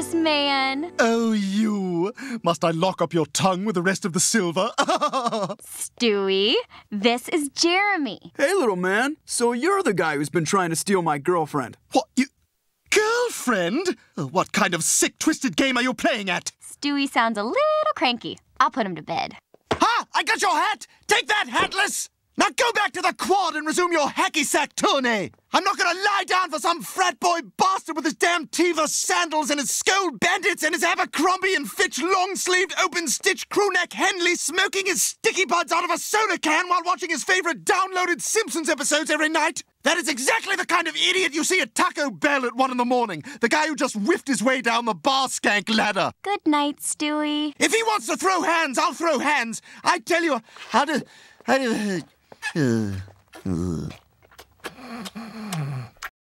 gorgeous man. Oh, you. Must I lock up your tongue with the rest of the silver? Stewie, this is Jeremy. Hey, little man. So you're the guy who's been trying to steal my girlfriend. what, you. Girlfriend? Uh, What kind of sick, twisted game are you playing at? Stewie sounds a little cranky. I'll put him to bed. Ha! I got your hat! Take that, hatless! Now go back to the quad and resume your hacky sack tourney! I'm not gonna lie down for some frat boy bastard with his damn Teva sandals and his skull bandits and his Abercrombie and Fitch long sleeved open stitch crewneck Henley smoking his sticky buds out of a soda can while watching his favorite downloaded Simpsons episodes every night. That is exactly the kind of idiot you see at Taco Bell at one in the morning. The guy who just whiffed his way down the bar skank ladder. Good night, Stewie. If he wants to throw hands, I'll throw hands. I tell you, how do, how do. Uh, uh.